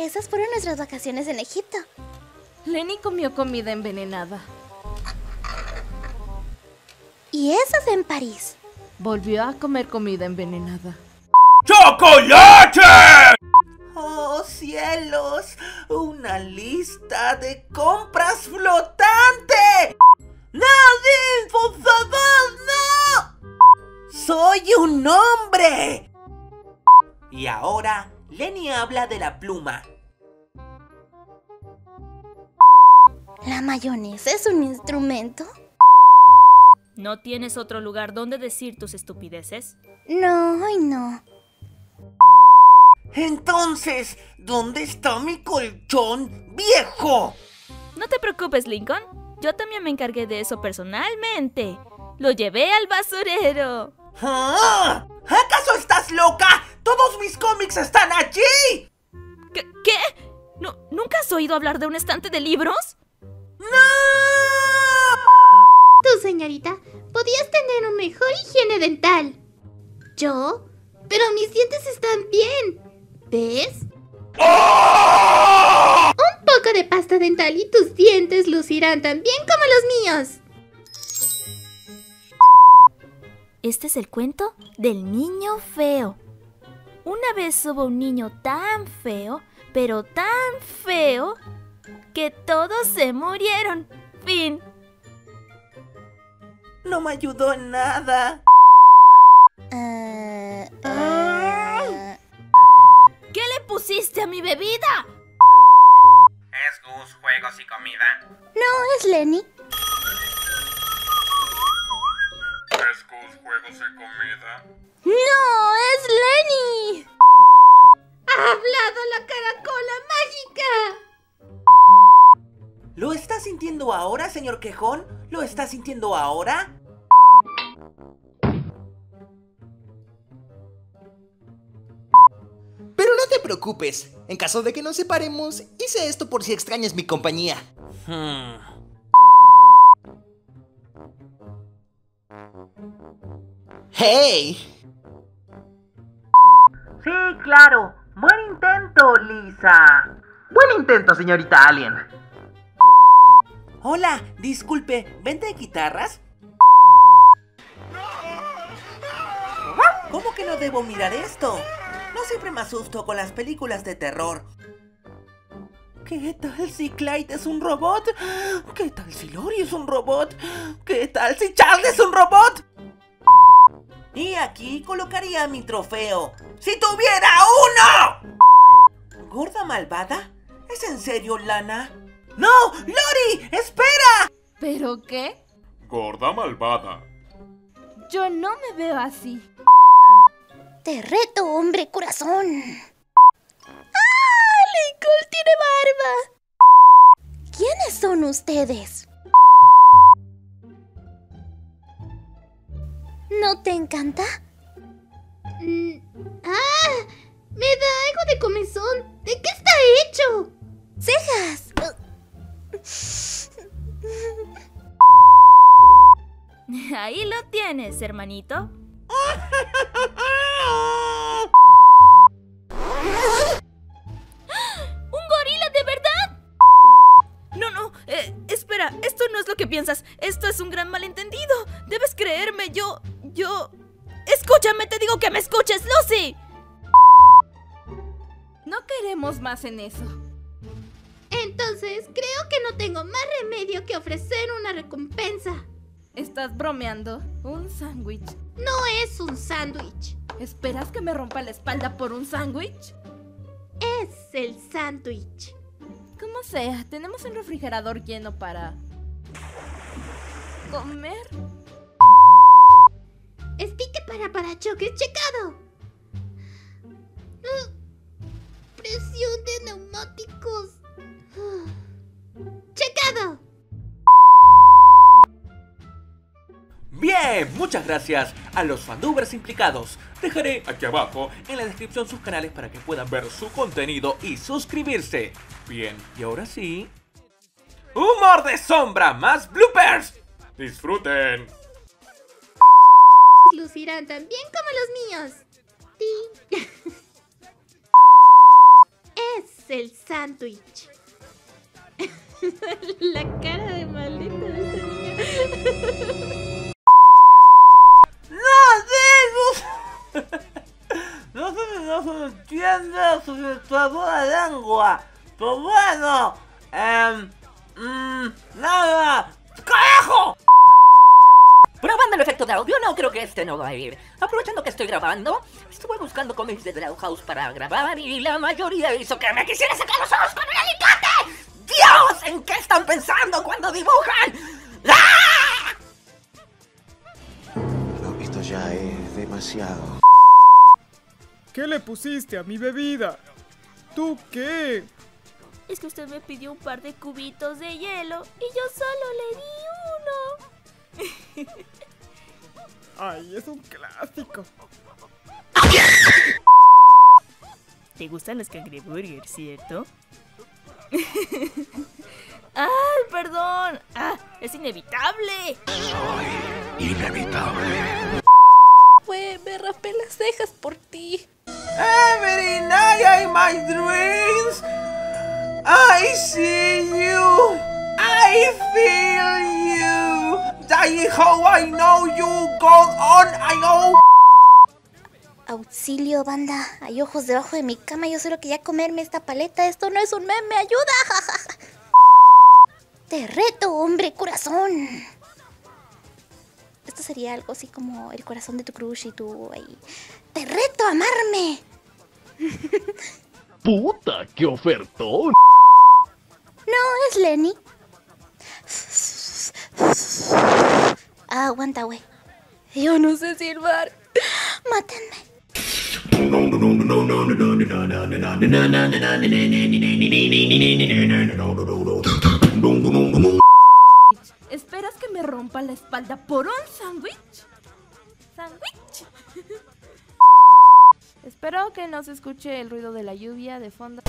Esas fueron nuestras vacaciones en Egipto. Lenny comió comida envenenada. Y esas en París. Volvió a comer comida envenenada. ¡Chocolate! ¡Oh cielos! ¡Una lista de compras flotante! ¡Nadie, por favor, no! ¡Soy un hombre! Y ahora, Lenny habla de la pluma. ¿La mayonesa es un instrumento? ¿No tienes otro lugar donde decir tus estupideces? No, ay no. Entonces, ¿dónde está mi colchón viejo? No te preocupes, Lincoln. Yo también me encargué de eso personalmente. Lo llevé al basurero. ¿Ah? ¿Acaso estás loca? ¡Todos mis cómics están allí! ¿Qué? ¿Qué? ¿No, ¿Nunca has oído hablar de un estante de libros? ¡No! Tú, señorita, podías tener una mejor higiene dental. ¿Yo? Pero mis dientes están bien. ¿Ves? Un poco de pasta dental y tus dientes lucirán tan bien como los míos. Este es el cuento del niño feo. Una vez hubo un niño tan feo, pero tan feo, que todos se murieron. Fin. No me ayudó en nada. Eh, eh, ¿Qué le pusiste a mi bebida? Es Gus, juegos y comida. no, es Lenny. ¿Lo está sintiendo ahora, señor Quejón? ¿Lo está sintiendo ahora? Pero no te preocupes, en caso de que nos separemos, hice esto por si extrañas mi compañía. Hmm. ¡Hey! Sí, claro. Buen intento, Lisa. Buen intento, señorita Alien. Hola, disculpe, ¿vende guitarras? ¿Cómo que no debo mirar esto? No siempre me asusto con las películas de terror. ¿Qué tal si Clyde es un robot? ¿Qué tal si Lori es un robot? ¿Qué tal si Charles es un robot? Y aquí colocaría mi trofeo. ¡Si tuviera uno! ¿Gorda malvada? ¿Es en serio, Lana? ¡No! ¡Lori! ¡Espera! ¿Pero qué? Gorda malvada. Yo no me veo así. Te reto, hombre corazón. ¡Ah! Lincoln tiene barba. ¿Quiénes son ustedes? ¿No te encanta? Mm, ¡Ah! Me da algo de comezón. ¿De qué está hecho? ¡Cejas! Ahí lo tienes, hermanito. ¡Un gorila de verdad! No, no, eh, espera, esto no es lo que piensas. Esto es un gran malentendido. Debes creerme, yo, yo... Escúchame, te digo que me escuches, Lucy. No queremos más en eso. Entonces, creo que no tengo más remedio que ofrecer una recompensa. ¿Estás bromeando? Un sándwich. No es un sándwich, ¿Esperas que me rompa la espalda por un sándwich? es el sándwich. Como sea, tenemos un refrigerador lleno para... ¿Comer? Espique para parachoques checado. Ah, Presión de neumáticos. Bien, muchas gracias a los fandubers implicados. Dejaré aquí abajo en la descripción sus canales para que puedan ver su contenido y suscribirse. Bien, y ahora sí. ¡Humor de sombra! ¡Más bloopers! ¡Disfruten! Lucirán tan bien como los míos. Ti. es el sándwich. La cara de maldita de esta niña. ¡No, sí! No sé si no se entiende su dictadura de lengua. Pero bueno, em, mmm, nada. ¡Carajo! Probando el efecto de audio, no creo que este no va a ir. Aprovechando que estoy grabando, estuve buscando cómics de Draw House para grabar y la mayoría hizo que me quisiera sacar los ojos con un alicate. ¡Dios! ¿En qué están pensando cuando dibujan? ¡Ah! No, esto ya es demasiado. ¿Qué le pusiste a mi bebida? ¿Tú qué? Es que usted me pidió un par de cubitos de hielo y yo solo le di uno. Ay, es un clásico. ¿Te gustan los cangreburgers, cierto? ¡Ay, perdón! ¡Ah, es inevitable! Inevitable. Fue, me raspé las cejas por ti. Every night in my dreams, I see you. I feel you. That how I know you go on. I know. Auxilio, banda. Hay ojos debajo de mi cama. Yo solo quería comerme esta paleta. Esto no es un meme. ¡Ayuda! Te reto, hombre corazón. Esto sería algo así como el corazón de tu crush y tú ahí. Te reto a amarme. ¡Puta, qué ofertón! No, es Lenny. Ah, aguanta, güey. Yo no sé silbar. Mátenme. Que me rompa la espalda por un sándwich? ¿Sándwich? Espero que no se escuche el ruido de la lluvia de fondo.